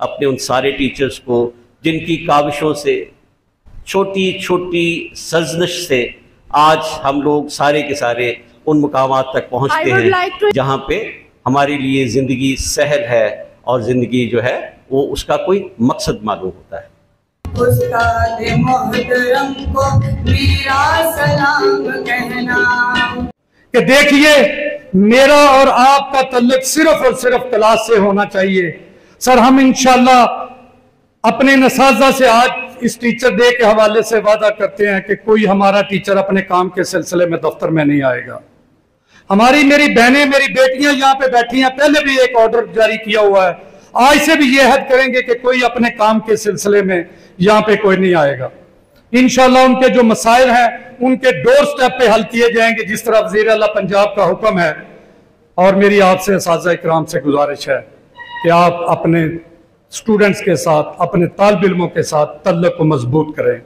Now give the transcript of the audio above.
अपने उन सारे टीचर्स को जिनकी काविशों से छोटी छोटी सजनश से आज हम लोग सारे के सारे उन मुकाम तक पहुँचते हैं like to- जहाँ पे हमारे लिए ज़िंदगी सहल है और ज़िंदगी जो है वो उसका कोई मकसद मालूम होता है। को मेरा सलाम कहना। कि देखिए मेरा और आपका तल्लक सिर्फ़ और सिर्फ़ क्लास से होना चाहिए। सर, हम इंशाल्लाह अपने नसाजा से आज इस टीचर डे के हवाले से वादा करते हैं कि कोई हमारा टीचर अपने काम के सिलसिले में दफ्तर में नहीं आएगा। हमारी मेरी बहनें, मेरी बेटियाँ यहाँ पे बैठी हैं। पहले भी एक ऑर्डर जारी किया हुआ है। आज से भी ये हद करेंगे कि कोई अपने काम के सिलसिले में यहाँ पे कोई नहीं आएगा। इंशाल्लाह उनके जो मसाइल हैं, उनके डोर स्टेप पे हल किए जाएँगे, जिस तरह वज़ीर पंजाब का हुक्म है। और मेरी आपसे इकराम से गुजारिश है कि आप अपने स्टूडेंट्स के साथ, अपने तालब इलमों के साथ तल्लक को मज़बूत करें।